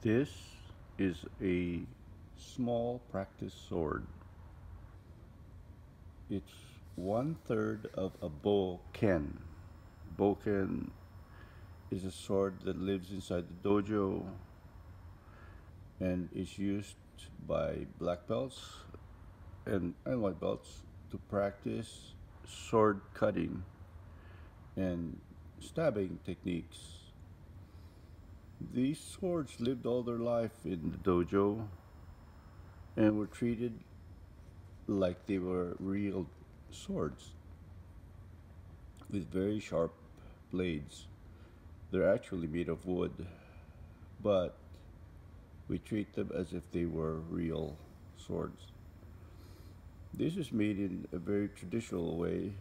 This is a small practice sword. It's one third of a bokken. Bokken is a sword that lives inside the dojo and is used by black belts and, and white belts to practice sword cutting and stabbing techniques. These swords lived all their life in the dojo and were treated like they were real swords with very sharp blades. They're actually made of wood, but we treat them as if they were real swords. This is made in a very traditional way,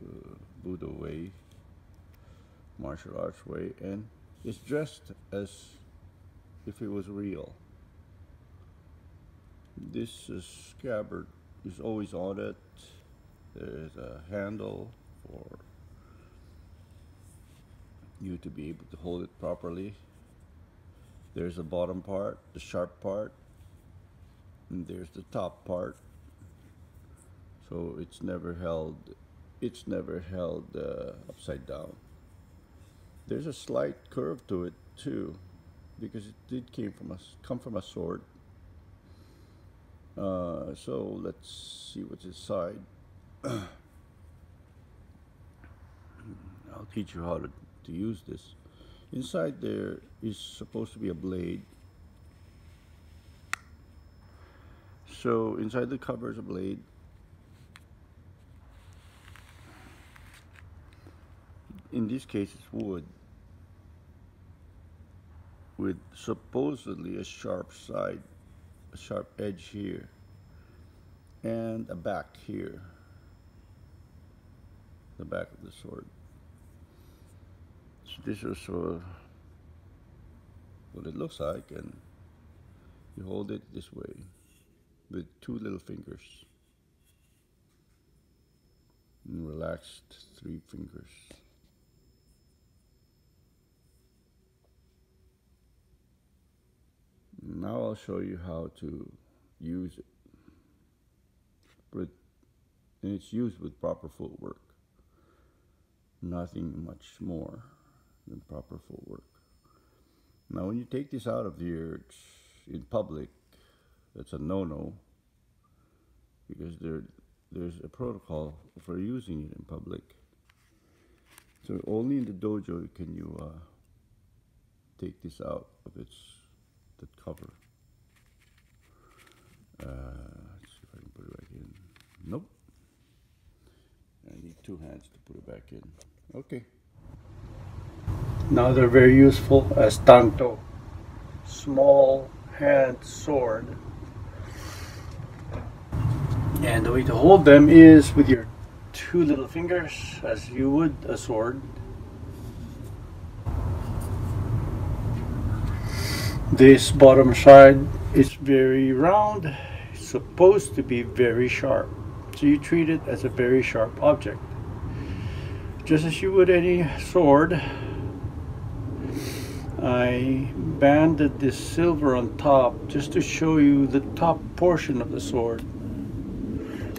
uh, Budo way, martial arts way, and it's dressed as if it was real. This uh, scabbard is always on it. There's a handle for you to be able to hold it properly. There's the bottom part, the sharp part, and there's the top part. So it's never held, it's never held uh, upside down. There's a slight curve to it too, because it did came from a, come from a sword. Uh, so let's see what's inside. I'll teach you how to, to use this. Inside there is supposed to be a blade. So inside the cover is a blade. In this case it's wood with supposedly a sharp side, a sharp edge here and a back here, the back of the sword. So this is uh, what it looks like and you hold it this way with two little fingers and relaxed three fingers. Now I'll show you how to use it. But and it's used with proper footwork. Nothing much more than proper footwork. Now when you take this out of here in public, that's a no-no because there there's a protocol for using it in public. So only in the dojo can you uh, take this out of its the cover. Uh, let's see if I can put it back in. Nope. I need two hands to put it back in. Okay. Now they're very useful as tanto, small hand sword. And the way to hold them is with your two little fingers as you would a sword. This bottom side is very round. It's supposed to be very sharp. So you treat it as a very sharp object. Just as you would any sword. I banded this silver on top just to show you the top portion of the sword.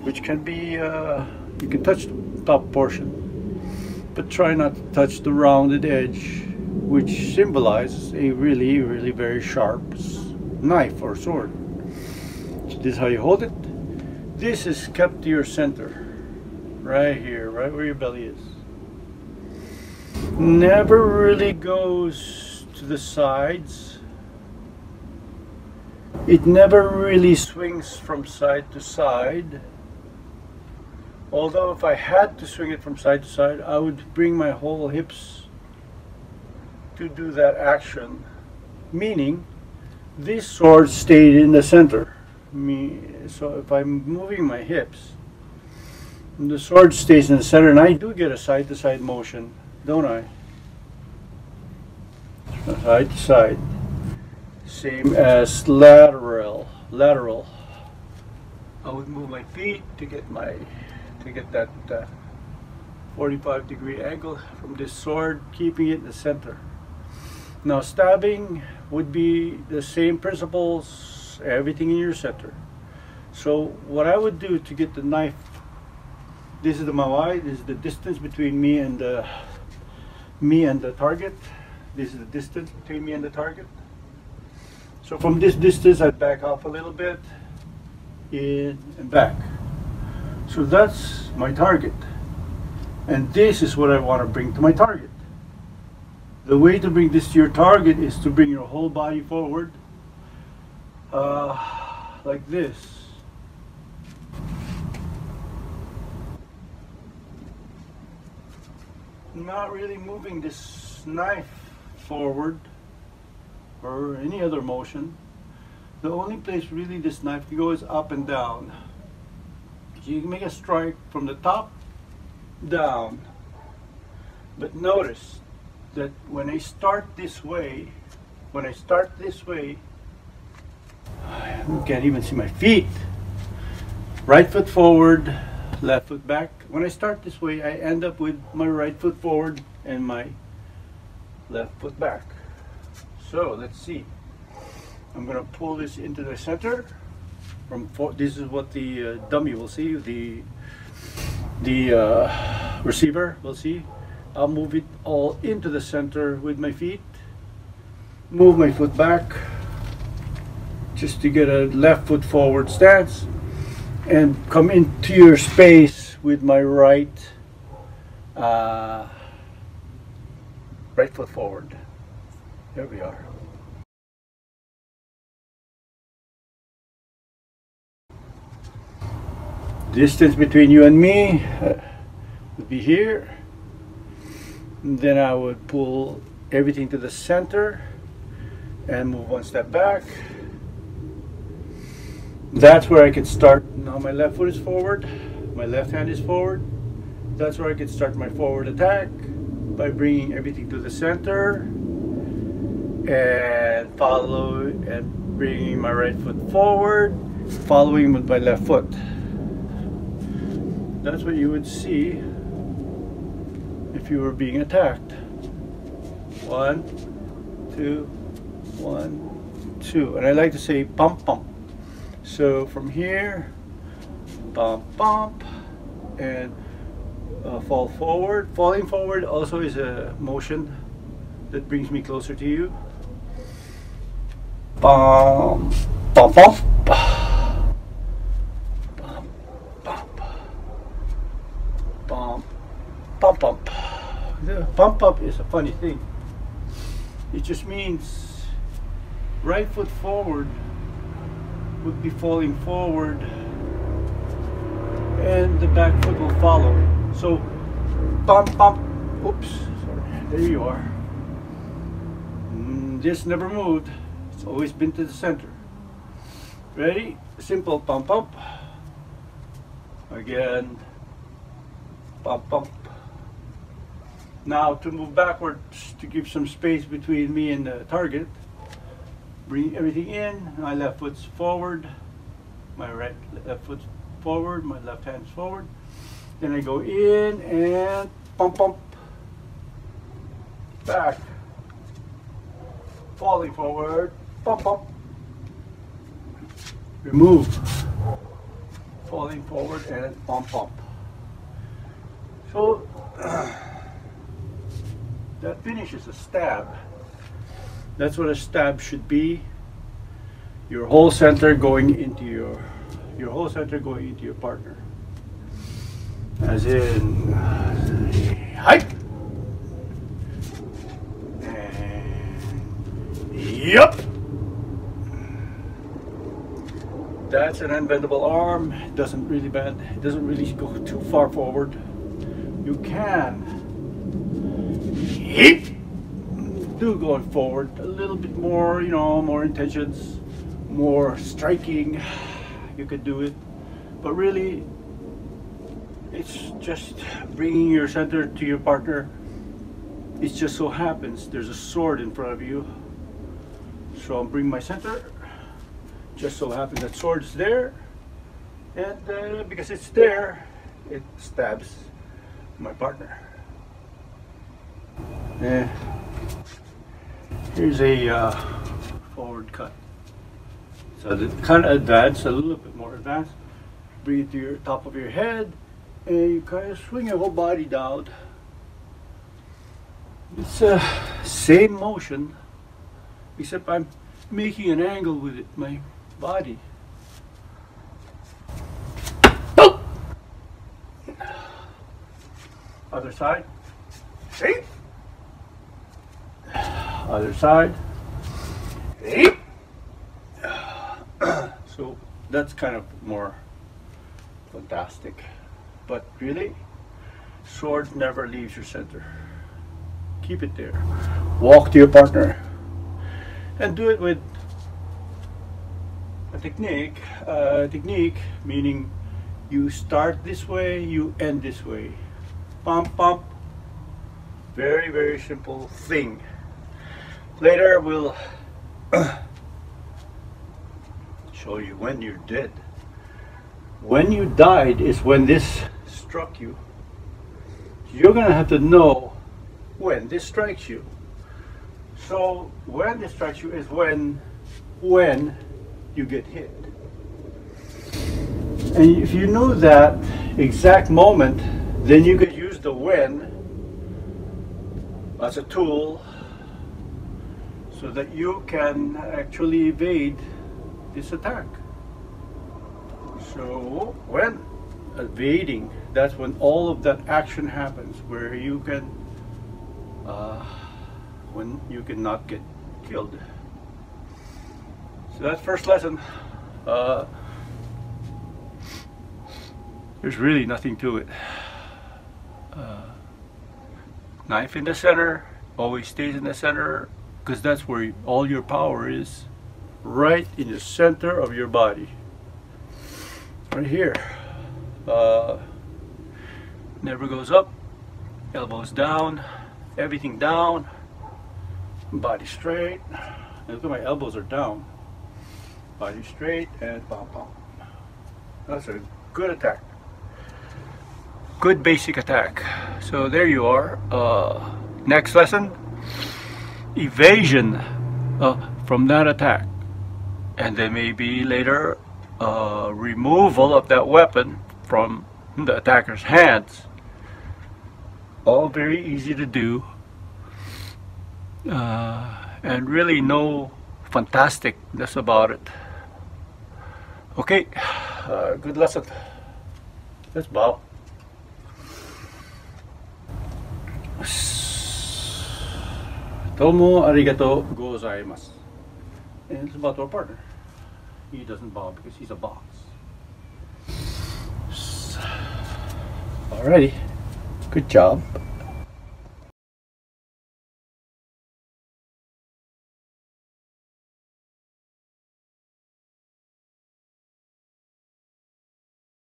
Which can be, uh, you can touch the top portion. But try not to touch the rounded edge which symbolizes a really, really very sharp knife or sword. So this is how you hold it. This is kept to your center, right here, right where your belly is. Never really goes to the sides. It never really swings from side to side. Although if I had to swing it from side to side, I would bring my whole hips to do that action, meaning this sword stayed in the center. Me, so if I'm moving my hips, the sword stays in the center, and I do get a side-to-side -side motion, don't I? Side to side. Same as lateral. Lateral. I would move my feet to get my to get that uh, 45 degree angle from this sword, keeping it in the center. Now stabbing would be the same principles, everything in your center. So what I would do to get the knife, this is the maai, this is the distance between me and the, me and the target. This is the distance between me and the target. So from this distance, I'd back off a little bit, in and back. So that's my target. And this is what I want to bring to my target. The way to bring this to your target is to bring your whole body forward, uh, like this. Not really moving this knife forward or any other motion. The only place really this knife can go is up and down. So you can make a strike from the top down. But notice that when I start this way, when I start this way, I can't even see my feet. Right foot forward, left foot back. When I start this way, I end up with my right foot forward and my left foot back. So let's see. I'm gonna pull this into the center. From this is what the uh, dummy will see. The the uh, receiver will see. I'll move it all into the center with my feet. Move my foot back just to get a left foot forward stance and come into your space with my right uh, right foot forward. There we are. Distance between you and me uh, would be here. Then I would pull everything to the center and move one step back. That's where I could start. Now my left foot is forward, my left hand is forward. That's where I could start my forward attack by bringing everything to the center and follow and bringing my right foot forward, following with my left foot. That's what you would see you were being attacked. One, two, one, two. And I like to say pump, pump. So from here, bump, bump, and uh, fall forward. Falling forward also is a motion that brings me closer to you. Bum, bump, bump. Bump, bump. Bump, bump, bump. The bump up is a funny thing. It just means right foot forward would be falling forward and the back foot will follow. So bump, bump, oops, sorry, there you are. Mm, This never moved. It's always been to the center. Ready? Simple pump, pump. Again, pump, pump. Now to move backwards to give some space between me and the target. Bring everything in. My left foot's forward. My right left foot's forward. My left hand's forward. Then I go in and pump, pump. Back. Falling forward. Pump, pump. Remove. Falling forward and pump, pump. So that finishes a stab. That's what a stab should be. Your whole center going into your your whole center going into your partner. As in. And yup. That's an unbendable arm. Doesn't really bend. It doesn't really go too far forward. You can Do going forward a little bit more, you know, more intentions, more striking. You could do it, but really, it's just bringing your center to your partner. It just so happens there's a sword in front of you, so I'm bringing my center. Just so happens that sword's there, and uh, because it's there, it stabs my partner. Yeah. Here's a uh, forward cut. So the kind of advanced, a little bit more advanced. Bring it to your top of your head, and you kind of swing your whole body down. It's a uh, same motion, except I'm making an angle with it, my body. Other side. See? Other side. So that's kind of more fantastic. But really, sword never leaves your center. Keep it there. Walk to your partner. And do it with a technique, uh, technique meaning you start this way, you end this way pump pump very very simple thing later we'll show you when you're dead when you died is when this struck you. You're gonna have to know when this strikes you. So when this strikes you is when when you get hit. And if you know that exact moment then you could use the when as a tool so that you can actually evade this attack. So when evading, that's when all of that action happens, where you can, uh, when you cannot get killed. So that's first lesson. Uh, there's really nothing to it uh, knife in the center always stays in the center because that's where all your power is. Right in the center of your body. Right here. Uh, never goes up. Elbows down. Everything down. Body straight. Look at my elbows are down. Body straight and pom pom. That's a good attack. Good basic attack. So there you are. Uh, next lesson, evasion uh, from that attack. And then maybe later uh, removal of that weapon from the attacker's hands. All very easy to do. Uh, and really no fantasticness about it. Okay, uh, good lesson. Let's bow. Domo arigato gozaimasu. And it's about our partner. He doesn't bow because he's a box. Alrighty. Good job.